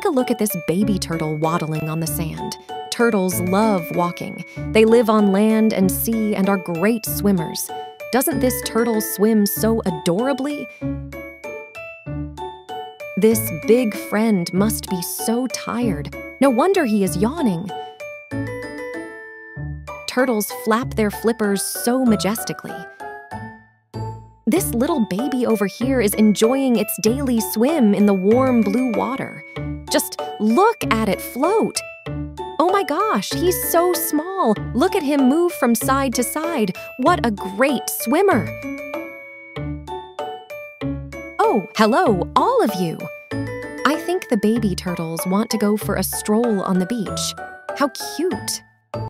Take a look at this baby turtle waddling on the sand. Turtles love walking. They live on land and sea and are great swimmers. Doesn't this turtle swim so adorably? This big friend must be so tired. No wonder he is yawning. Turtles flap their flippers so majestically. This little baby over here is enjoying its daily swim in the warm blue water. Just look at it float. Oh my gosh, he's so small. Look at him move from side to side. What a great swimmer. Oh, hello, all of you. I think the baby turtles want to go for a stroll on the beach. How cute.